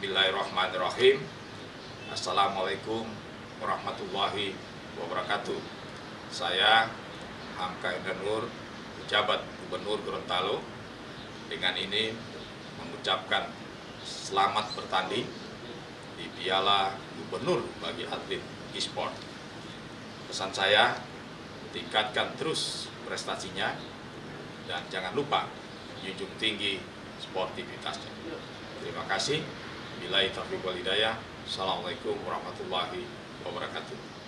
Bismillahirrahmanirrahim. Assalamualaikum warahmatullahi wabarakatuh. Saya Hamka Nur, pejabat Gubernur Gorontalo, dengan ini mengucapkan selamat bertanding di Piala Gubernur bagi atlet e-sport. Pesan saya, tingkatkan terus prestasinya dan jangan lupa junjung tinggi sportivitasnya. Terima kasih. Bila taufiq wal. Assalamualaikum warahmatullahi wabarakatuh.